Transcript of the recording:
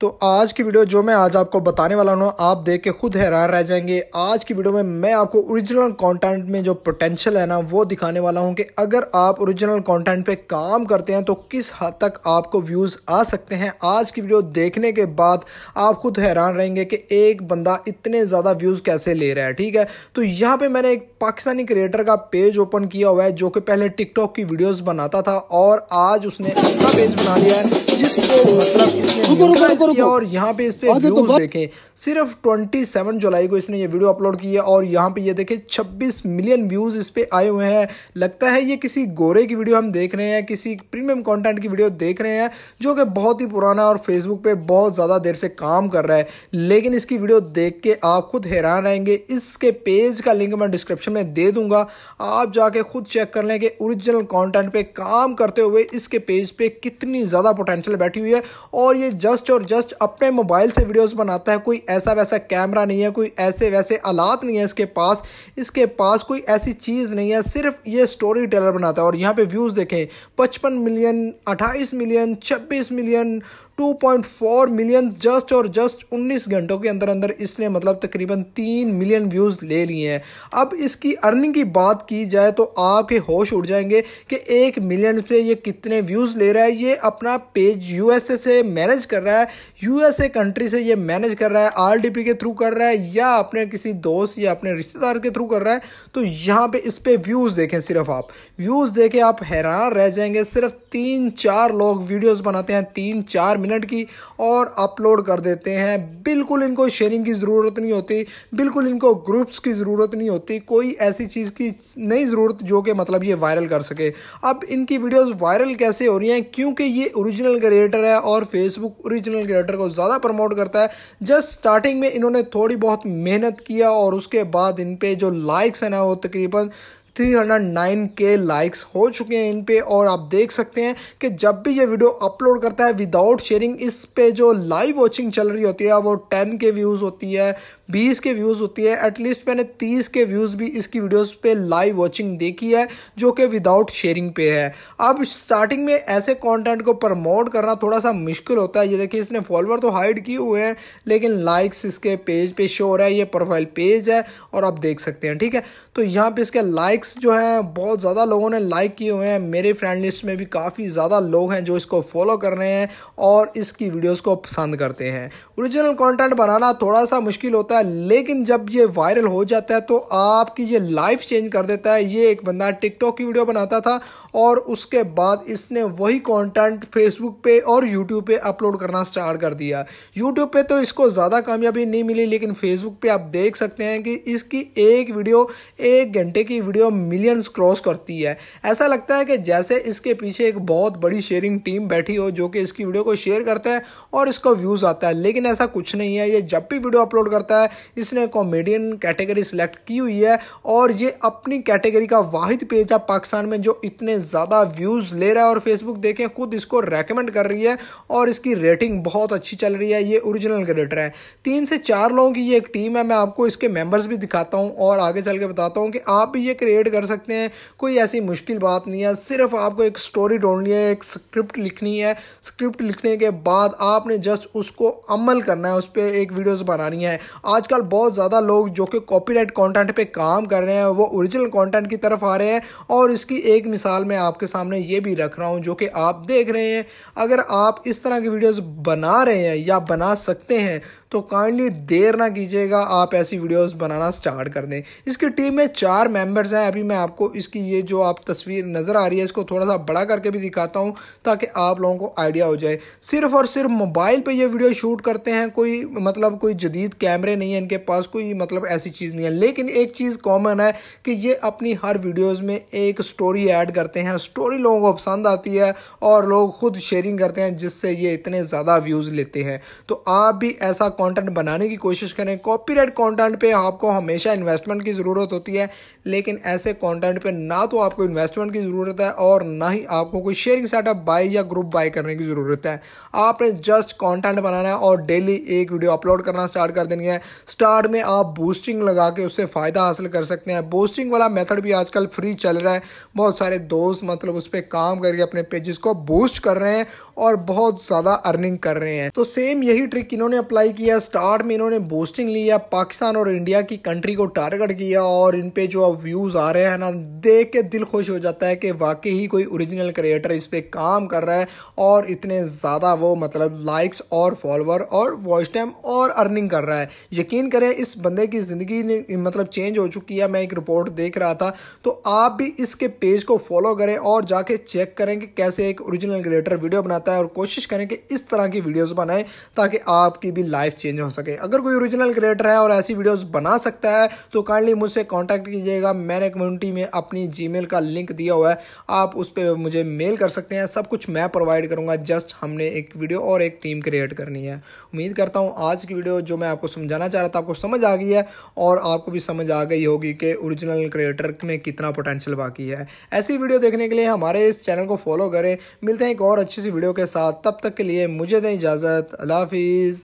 तो आज की वीडियो जो मैं आज आपको बताने वाला हूँ, आप देख के खुद हैरान रह जाएँगे। आज की वीडियो में मैं आपको ओरिजिनल कंटेंट में जो पोटेंशियल है ना, वो दिखाने वाला हूँ कि अगर आप ओरिजिनल कंटेंट पे काम करते हैं तो किस हद तक आपको व्यूज़ आ सकते हैं? आज की वीडियो देखने के बाद आप खुद हैरान रहेंगे कि एक बंदा इतने ज़्यादा व्यूज़ कैसे ले रहा है, ठीक है? तो यहाँ पर मैंने एक पाकिस्तानी क्रिएटर का पेज ओपन किया हुआ है जो कि पहले टिकटॉक की वीडियोज़ बनाता था और आज उसने अपना पेज बना लिया है जिसको मतलब इसने किया और यहाँ पे इस पे व्यूज़ तो देखें सिर्फ़ 27 जुलाई को इसने ये वीडियो अपलोड की है और यहाँ पे ये देखें 26 मिलियन व्यूज़ इस पे आए हुए हैं। लगता है ये किसी गोरे की वीडियो हम देख रहे हैं किसी प्रीमियम कंटेंट की वीडियो देख रहे हैं जो कि बहुत ही पुराना और फेसबुक पे बहुत ज़्यादा देर से काम कर रहा है। लेकिन इसकी वीडियो देख के आप खुद हैरान रहेंगे इसके पेज का लिंक मैं डिस्क्रिप्शन में दे दूँगा। आप जाके खुद चेक कर लें कि ओरिजिनल कॉन्टेंट पे काम करते हुए इसके पेज पे कितनी ज़्यादा पोटेंशियल बैठी हुई है। और ये जस्ट और जस्ट अपने मोबाइल से वीडियोस बनाता है। कोई ऐसा वैसा कैमरा नहीं है, कोई ऐसे वैसे आलात नहीं है इसके पास। इसके पास कोई ऐसी चीज़ नहीं है, सिर्फ़ ये स्टोरी टेलर बनाता है। और यहाँ पर व्यूज़ देखें, पचपन मिलियन अट्ठाईस मिलियन छब्बीस मिलियन 2.4 मिलियन जस्ट और जस्ट 19 घंटों के अंदर अंदर इसने मतलब तकरीबन तीन मिलियन व्यूज़ ले लिए हैं। अब इसकी अर्निंग की बात की जाए तो आपके होश उड़ जाएँगे कि एक मिलियन से ये कितने व्यूज़ ले रहा है, ये अपना पेज यूएसए से मैनेज कर रहा है यूएसए कंट्री से ये मैनेज कर रहा है आरडीपी के थ्रू कर रहा है, या अपने किसी दोस्त या अपने रिश्तेदार के थ्रू कर रहा है तो यहाँ पर इस पर व्यूज़ देखें सिर्फ़ आप। व्यूज़ देखें आप हैरान रह जाएँगे, सिर्फ़ तीन चार लोग वीडियोज़ बनाते हैं तीन चार मिनट की और अपलोड कर देते हैं। बिल्कुल इनको शेयरिंग की ज़रूरत नहीं होती, बिल्कुल इनको ग्रुप्स की ज़रूरत नहीं होती, कोई ऐसी चीज़ की नहीं ज़रूरत जो कि मतलब ये वायरल कर सके। अब इनकी वीडियोस वायरल कैसे हो रही हैं? क्योंकि ये ओरिजिनल क्रिएटर है और फेसबुक ओरिजिनल क्रिएटर को ज़्यादा प्रमोट करता है। जस्ट स्टार्टिंग में इन्होंने थोड़ी बहुत मेहनत किया और उसके बाद इन पर जो लाइक्स हैं ना वो तकरीबन 309 के लाइक्स हो चुके हैं इन पे और आप देख सकते हैं कि जब भी ये वीडियो अपलोड करता है विदाउट शेयरिंग इस पे जो लाइव वॉचिंग चल रही होती है, वो 10 के व्यूज़ होती है बीस के व्यूज़ होती है। एटलीस्ट मैंने तीस के व्यूज़ भी इसकी वीडियोस पे लाइव वॉचिंग देखी है, जो कि विदाउट शेयरिंग पे है। अब स्टार्टिंग में ऐसे कंटेंट को प्रमोट करना थोड़ा सा मुश्किल होता है। ये देखिए, इसने फॉलोअर तो हाइड किए हुए हैं, लेकिन लाइक्स इसके पेज पे शो हो रहा है। ये प्रोफ़ाइल पेज है और आप देख सकते हैं, ठीक है? तो यहाँ पर इसके लाइक्स जो हैं, बहुत ज़्यादा लोगों ने लाइक किए हुए हैं। मेरे फ्रेंड लिस्ट में भी काफ़ी ज़्यादा लोग हैं जो इसको फॉलो कर रहे हैं और इसकी वीडियोज़ को पसंद करते हैं। ओरिजिनल कॉन्टेंट बनाना थोड़ा सा मुश्किल होता है। है, लेकिन जब ये वायरल हो जाता है तो आपकी ये लाइफ चेंज कर देता है। ये एक बंदा टिकटॉक की वीडियो बनाता था, और उसके बाद इसने वही कंटेंट फेसबुक पे और यूट्यूब पे अपलोड करना स्टार्ट कर दिया। यूट्यूब पे तो इसको ज़्यादा कामयाबी नहीं मिली, लेकिन फेसबुक पे आप देख सकते हैं कि इसकी एक वीडियो एक घंटे की वीडियो मिलियंस क्रॉस करती है। ऐसा लगता है कि जैसे इसके पीछे एक बहुत बड़ी शेयरिंग टीम बैठी हो, जो कि इसकी वीडियो को शेयर करता है और इसको व्यूज़ आता है। लेकिन ऐसा कुछ नहीं है। ये जब भी वीडियो अपलोड करता है है इसने कॉमेडियन कैटेगरी सिलेक्ट की हुई है और ये अपनी कैटेगरी का वाहिद पेज है पाकिस्तान में जो इतने ज़्यादा व्यूज़ ले रहा है और फेसबुक देखें, खुद इसको रेकमेंड कर रही है और इसकी रेटिंग बहुत अच्छी चल रही है, ये ओरिजिनल क्रिएटर है। तीन से चार लोगों की ये एक टीम है, मैं आपको इसके मेंबर्स भी दिखाता हूँ और आगे चल के बताता हूँ कि आप भी ये क्रिएट कर सकते हैं, कोई ऐसी मुश्किल बात नहीं है, सिर्फ़ आपको एक स्टोरी ढूंढनी है, एक स्क्रिप्ट लिखनी है। स्क्रिप्ट लिखने के बाद आपने जस्ट उसको अमल करना है, उस पर एक वीडियोज़ बनानी है। आजकल बहुत ज़्यादा लोग जो कि कॉपीराइट कंटेंट पे काम कर रहे हैं, वो ओरिजिनल कंटेंट की तरफ़ आ रहे हैं और इसकी एक मिसाल मैं आपके सामने ये भी रख रहा हूँ, जो कि आप देख रहे हैं। अगर आप इस तरह की वीडियोज़ बना रहे हैं या बना सकते हैं तो काइंडली देर ना कीजिएगा, आप ऐसी वीडियोस बनाना स्टार्ट कर दें। इसकी टीम में चार मेंबर्स हैं, अभी मैं आपको इसकी ये जो आप तस्वीर नज़र आ रही है, इसको थोड़ा सा बड़ा करके भी दिखाता हूँ, ताकि आप लोगों को आइडिया हो जाए। सिर्फ़ और सिर्फ़ मोबाइल पर यह वीडियो शूट करते हैं, कोई मतलब कोई जदीद कैमरे नहीं है इनके पास, कोई मतलब ऐसी चीज़ नहीं है। लेकिन एक चीज़ कॉमन है कि ये अपनी हर वीडियोज़ में एक स्टोरी ऐड करते हैं स्टोरी लोगों को पसंद आती है और लोग खुद शेयरिंग करते हैं, जिससे ये इतने ज़्यादा व्यूज़ लेते हैं। तो आप भी ऐसा कंटेंट बनाने की कोशिश करें। कॉपीराइट कंटेंट पे आपको हमेशा इन्वेस्टमेंट की ज़रूरत होती है, लेकिन ऐसे कंटेंट पे ना तो आपको इन्वेस्टमेंट की ज़रूरत है और ना ही आपको कोई शेयरिंग सेटअप बाई या ग्रुप बाई करने की ज़रूरत है। आपने जस्ट कॉन्टेंट बनाना है और डेली एक वीडियो अपलोड करना स्टार्ट कर देनी है। स्टार्ट में आप बूस्टिंग लगा के उससे फ़ायदा हासिल कर सकते हैं। बूस्टिंग वाला मेथड भी आजकल फ्री चल रहा है। बहुत सारे दोस्त मतलब उस पर काम करके अपने पेजेस को बूस्ट कर रहे हैं और बहुत ज़्यादा अर्निंग कर रहे हैं। तो सेम यही ट्रिक इन्होंने अप्लाई किया स्टार्ट में इन्होंने बूस्टिंग लिया पाकिस्तान और इंडिया की कंट्री को टारगेट किया और इन पे जो व्यूज़ आ रहे हैं ना, देख के दिल खुश हो जाता है कि वाकई ही कोई ओरिजिनल क्रिएटर इस पर काम कर रहा है और इतने ज़्यादा वो मतलब लाइक्स और फॉलोअर और वॉइस टाइम और अर्निंग कर रहा है। यकीन करें, इस बंदे की ज़िंदगी मतलब चेंज हो चुकी है। मैं एक रिपोर्ट देख रहा था तो आप भी इसके पेज को फॉलो करें और जाके चेक करें कि कैसे एक ओरिजिनल क्रिएटर वीडियो बनाता है और कोशिश करें कि इस तरह की वीडियोज़ बनाएँ ताकि आपकी भी लाइफ चेंज हो सके। अगर कोई ओरिजिनल क्रिएटर है और ऐसी वीडियोस बना सकता है तो काइंडली मुझसे कांटेक्ट कीजिएगा। मैंने कम्युनिटी में अपनी जीमेल का लिंक दिया हुआ है। आप उस पर मुझे मेल कर सकते हैं। सब कुछ मैं प्रोवाइड करूँगा। जस्ट हमने एक वीडियो और एक टीम क्रिएट करनी है। उम्मीद करता हूँ आज की वीडियो जो मैं आपको समझाना चाह रहा था, आपको समझ आ गई है और आपको भी समझ आ गई होगी कि ओरिजिनल क्रिएटर में कितना पोटेंशियल बाकी है। ऐसी वीडियो देखने के लिए हमारे इस चैनल को फॉलो करें। मिलते हैं एक और अच्छी सी वीडियो के साथ। तब तक के लिए मुझे दें इजाज़त। अल्लाह हाफिज़।